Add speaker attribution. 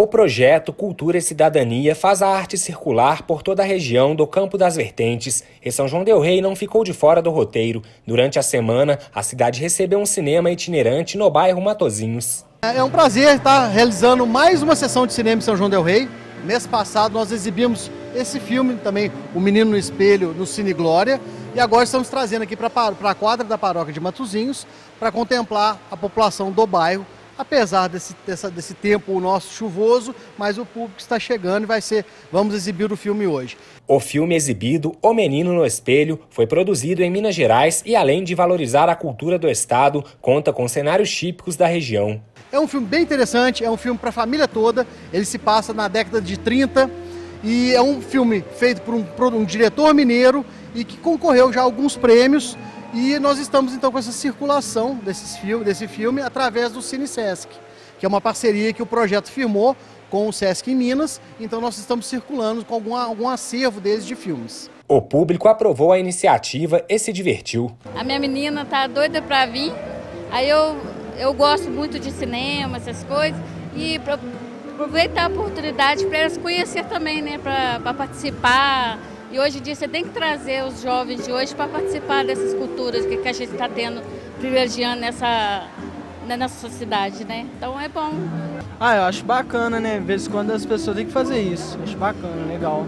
Speaker 1: O projeto Cultura e Cidadania faz a arte circular por toda a região do Campo das Vertentes e São João del Rei não ficou de fora do roteiro. Durante a semana, a cidade recebeu um cinema itinerante no bairro Matozinhos.
Speaker 2: É um prazer estar realizando mais uma sessão de cinema em São João del Rei. Mês passado nós exibimos esse filme também, O Menino no Espelho, no Cine Glória. E agora estamos trazendo aqui para a quadra da paróquia de Matozinhos para contemplar a população do bairro apesar desse, dessa, desse tempo nosso chuvoso, mas o público está chegando e vai ser, vamos exibir o filme hoje.
Speaker 1: O filme exibido O Menino no Espelho foi produzido em Minas Gerais e além de valorizar a cultura do estado, conta com cenários típicos da região.
Speaker 2: É um filme bem interessante, é um filme para a família toda, ele se passa na década de 30 e é um filme feito por um, por um diretor mineiro e que concorreu já a alguns prêmios. E nós estamos então com essa circulação desses filme, desse filme através do Cine Sesc, que é uma parceria que o projeto firmou com o Sesc em Minas, então nós estamos circulando com algum, algum acervo deles de filmes.
Speaker 1: O público aprovou a iniciativa e se divertiu.
Speaker 3: A minha menina tá doida para vir, aí eu, eu gosto muito de cinema, essas coisas, e aproveitar a oportunidade para elas conhecer também, né, para participar, e hoje em dia você tem que trazer os jovens de hoje para participar dessas culturas que, que a gente está tendo, privilegiando nessa, né, nessa cidade, né? Então é bom.
Speaker 4: Ah, eu acho bacana, né? De vez em quando as pessoas têm que fazer isso. Acho bacana, legal.